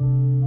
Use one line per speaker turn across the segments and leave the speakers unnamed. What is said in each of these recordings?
Thank you.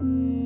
嗯。